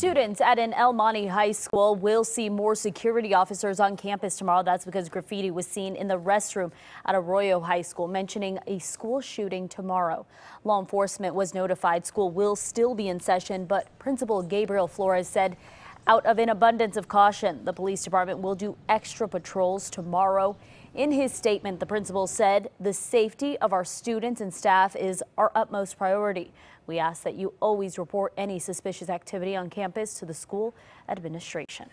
Students at an El Monte High School will see more security officers on campus tomorrow. That's because graffiti was seen in the restroom at Arroyo High School, mentioning a school shooting tomorrow. Law enforcement was notified school will still be in session, but Principal Gabriel Flores said out of an abundance of caution, the police department will do extra patrols tomorrow. In his statement, the principal said the safety of our students and staff is our utmost priority. We ask that you always report any suspicious activity on campus to the school administration.